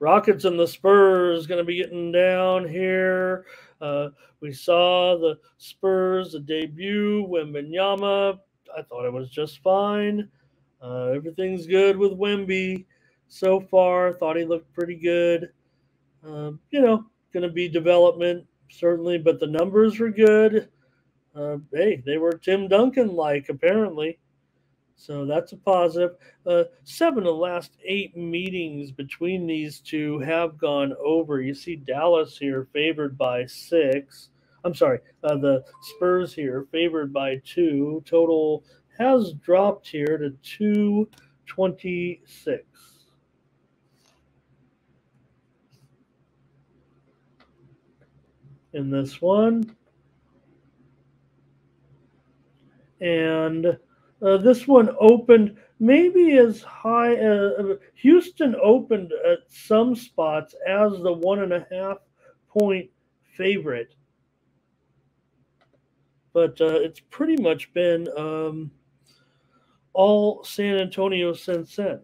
Rockets and the Spurs going to be getting down here. Uh, we saw the Spurs, the debut, Wembanyama. I thought it was just fine. Uh, everything's good with Wemby so far. Thought he looked pretty good. Um, you know, going to be development certainly, but the numbers were good. Uh, hey, they were Tim Duncan like apparently. So that's a positive. Uh, seven of the last eight meetings between these two have gone over. You see Dallas here favored by six. I'm sorry, uh, the Spurs here favored by two. Total has dropped here to 226. In this one. And uh, this one opened maybe as high as uh, Houston opened at some spots as the one and a half point favorite. But uh, it's pretty much been um, all San Antonio since then.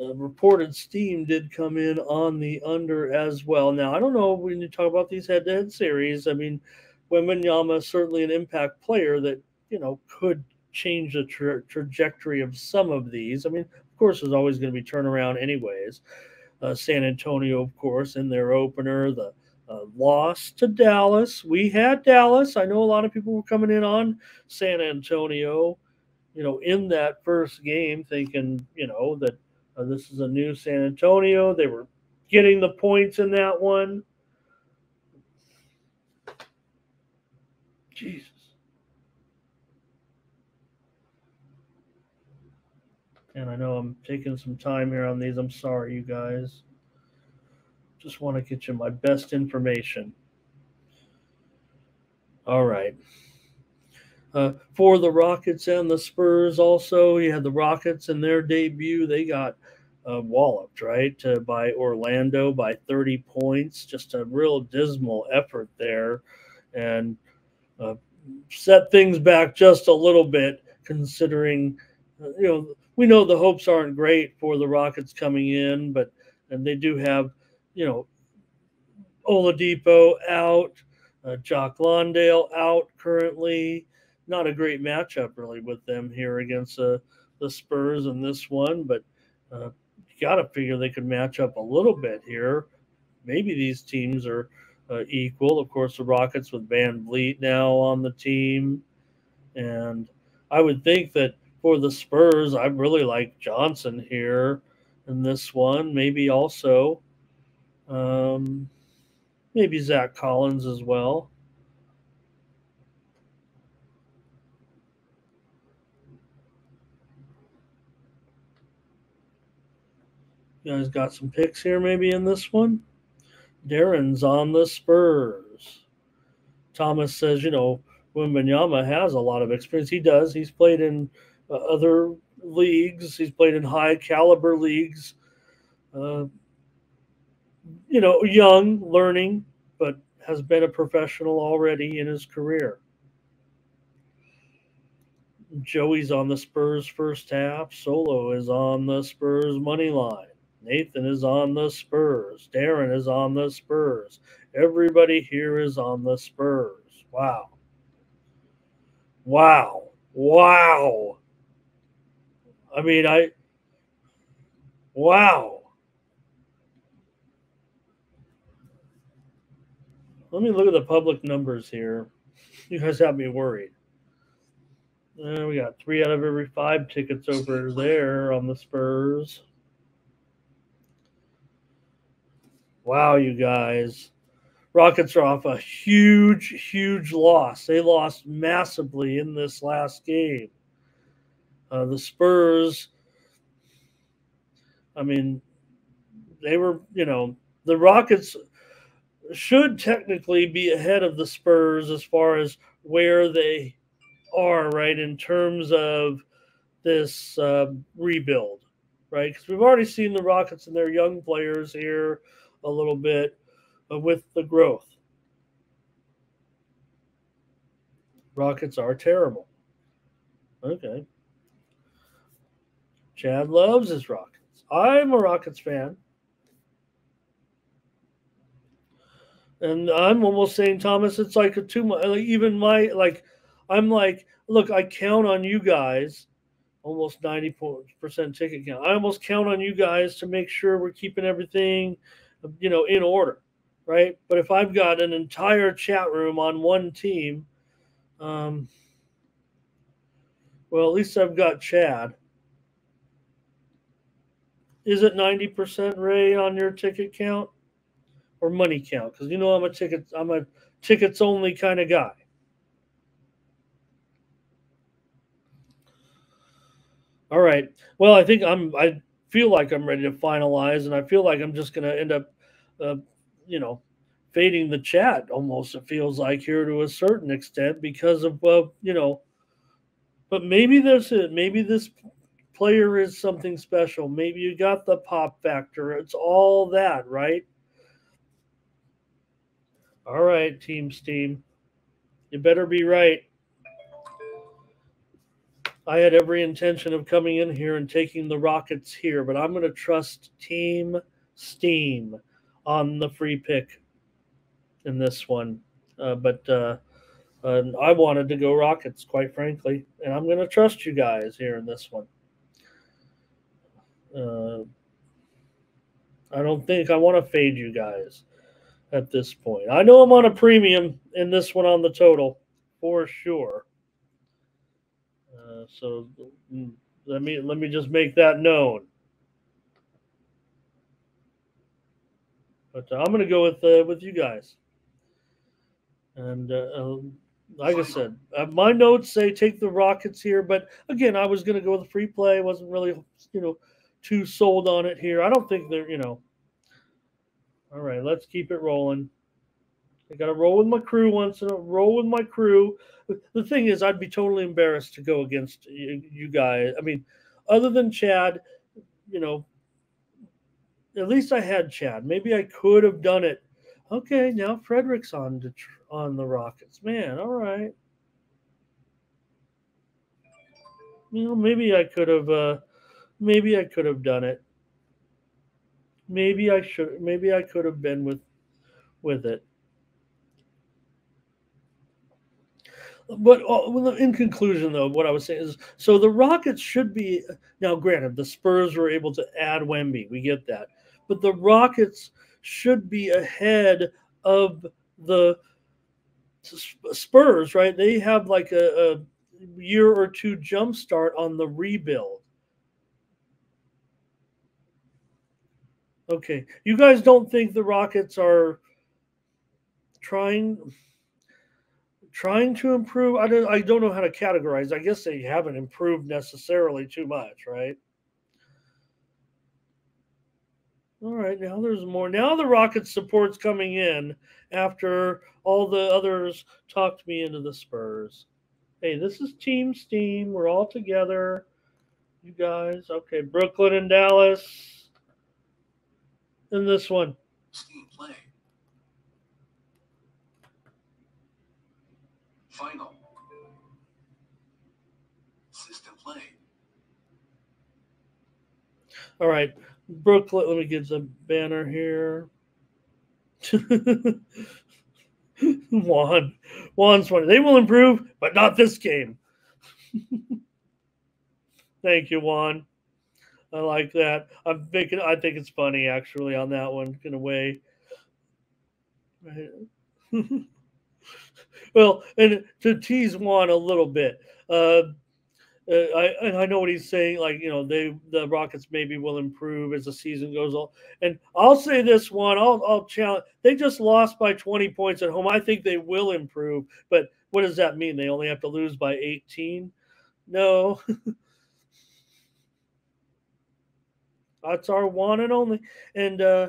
Uh, reported steam did come in on the under as well. Now, I don't know when you talk about these head to head series. I mean, Wembanyama is certainly an impact player that, you know, could change the tra- trajectory of some of these. I mean, of course, there's always going to be turnaround, anyways. Uh, San Antonio, of course, in their opener, the uh, loss to Dallas. We had Dallas. I know a lot of people were coming in on San Antonio, you know, in that first game, thinking, you know, that uh, this is a new San Antonio. They were getting the points in that one. Jesus. And I know I'm taking some time here on these. I'm sorry, you guys. Just want to get you my best information. All right. Uh, for the Rockets and the Spurs, also, you had the Rockets in their debut. They got uh, walloped, right, by Orlando by 30 points. Just a real dismal effort there. And uh, set things back just a little bit, considering, uh, you know, we know the hopes aren't great for the Rockets coming in, but and they do have, you know, Oladipo out, uh, Jock Landale out currently. Not a great matchup really with them here against uh, the Spurs in this one, but uh, you got to figure they could match up a little bit here. Maybe these teams are uh, equal. Of course, the Rockets with VanVleet now on the team, and I would think that for the Spurs, I really like Johnson here in this one. Maybe also, um, maybe Zach Collins as well. You guys got some picks here, maybe in this one. Darren's on the Spurs. Thomas says, you know, Wembanyama has a lot of experience. He does. He's played in uh, other leagues. He's played in high caliber leagues. Uh, you know, young, learning, but has been a professional already in his career. Joey's on the Spurs first half. Solo is on the Spurs money line. Nathan is on the Spurs. Darren is on the Spurs. Everybody here is on the Spurs. Wow. Wow. Wow. I mean, I. Wow. Let me look at the public numbers here. You guys have me worried. Uh, we got three out of every five tickets over there on the Spurs. Wow, you guys. Rockets are off a huge, huge loss. They lost massively in this last game. Uh, the Spurs, I mean, they were, you know, the Rockets should technically be ahead of the Spurs as far as where they are, right, in terms of this uh, rebuild, right? Because we've already seen the Rockets and their young players here a little bit uh, with the growth. Rockets are terrible. Okay. Chad loves his Rockets. I'm a Rockets fan. And I'm almost saying, Thomas, it's like a two month, like even my, like, I'm like, look, I count on you guys, almost 90% ticket count. I almost count on you guys to make sure we're keeping everything, you know, in order, right? But if I've got an entire chat room on one team, um, well, at least I've got Chad. Is it ninety percent Ray on your ticket count? or money count because you know I'm a ticket I'm a tickets only kind of guy. All right. Well, I think I'm. I feel like I'm ready to finalize, and I feel like I'm just going to end up, uh, you know, fading the chat. Almost it feels like here to a certain extent because of uh, you know. But maybe there's a, Maybe this player is something special. Maybe you got the pop factor. It's all that, right? All right, Team Steam. You better be right. I had every intention of coming in here and taking the Rockets here, but I'm going to trust Team Steam on the free pick in this one. Uh, but uh, uh, I wanted to go Rockets, quite frankly, and I'm going to trust you guys here in this one. Uh, I don't think I want to fade you guys at this point. I know I'm on a premium in this one on the total for sure. Uh, so mm, let me let me just make that known. But uh, I'm going to go with uh, with you guys. And uh, um, like I said, uh, my notes say take the Rockets here, but again, I was going to go with free play. wasn't really you know too sold on it here. I don't think they're you know all right, let's keep it rolling. I got to roll with my crew once in a roll with my crew. The thing is, I'd be totally embarrassed to go against you, you guys. I mean, other than Chad, you know, at least I had Chad. Maybe I could have done it. Okay, now Frederick's on to, on the Rockets. Man, all right. You know, maybe I could have. Uh, maybe I could have done it maybe I should maybe I could have been with with it. But uh, in conclusion, though, what I was saying is, so the Rockets should be now. Granted, the Spurs were able to add Wemby, we get that, but the Rockets should be ahead of the Spurs, right? They have like a, a year or two jump start on the rebuild. Okay. You guys don't think the Rockets are trying trying to improve? I don't I don't know how to categorize. I guess they haven't improved necessarily too much, right? All right, now there's more. Now the Rockets support's coming in after all the others talked me into the Spurs. Hey, this is Team Steam. We're all together. You guys. Okay, Brooklyn and Dallas in this one. Steam play. Final. System play. All right. Brooklyn, let me get the banner here. Juan. Juan's funny. They will improve, but not this game. Thank you, Juan. I like that. I'm thinking. I think it's funny actually on that one in a way. Well, and to tease Juan a little bit, uh, uh, I I know what he's saying. Like you know, they the Rockets maybe will improve as the season goes on. And I'll say this one. I'll I'll challenge. They just lost by 20 points at home. I think they will improve. But what does that mean? They only have to lose by 18? No. That's our one and only. And uh,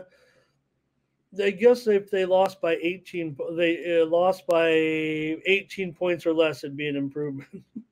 I guess if they lost by 18, they uh, lost by 18 points or less, it'd be an improvement.